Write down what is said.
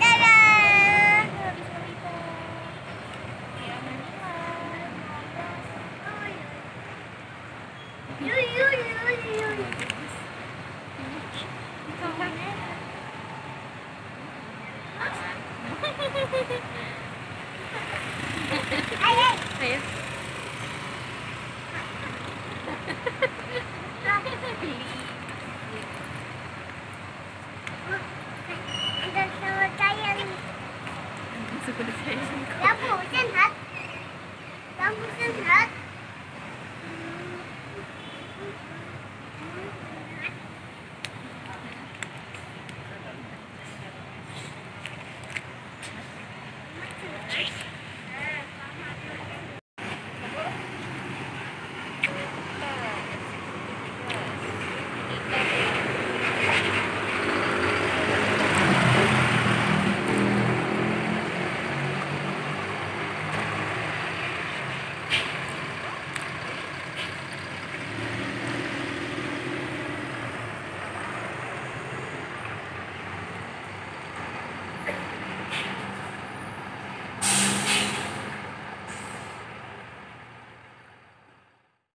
Dadah. Yu, Yeah.